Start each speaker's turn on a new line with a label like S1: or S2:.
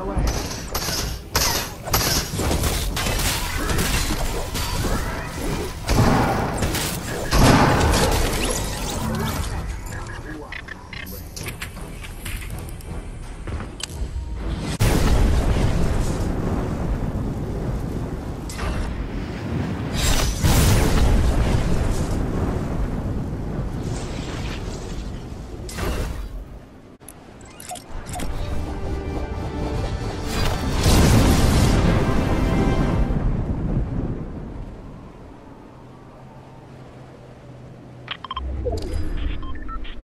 S1: away.